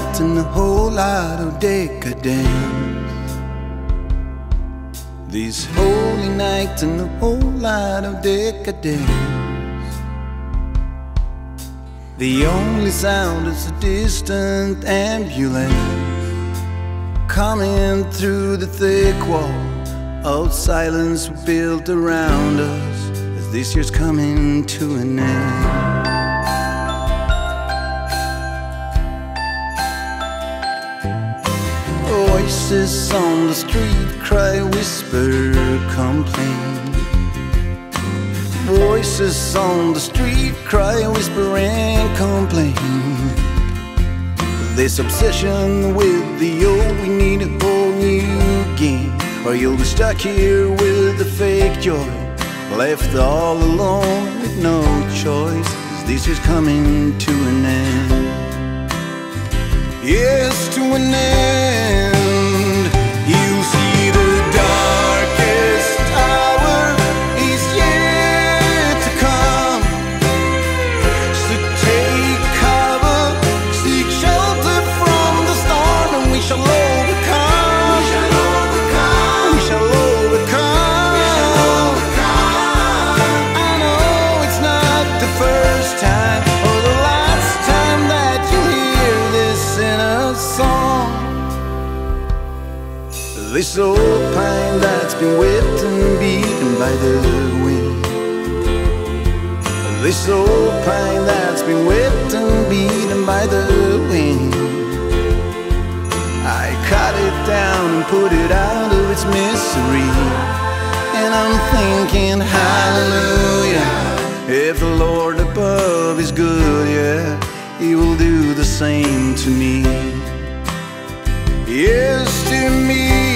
night and a whole lot of decadence. This holy night and a whole lot of decadence. The only sound is a distant ambulance coming through the thick wall of silence built around us as this year's coming to an end. Voices on the street cry, whisper, complain. Voices on the street cry, whisper, and complain. This obsession with the old, we need a whole new game. Or you'll be stuck here with the fake joy, left all alone with no choice. This is coming to an end. Yes, to an end. Song. This old pine that's been whipped and beaten by the wind. This old pine that's been whipped and beaten by the wind. I cut it down and put it out of its misery. And I'm thinking, hallelujah. If the Lord above is good, yeah, He will do the same to me. Yes, to me.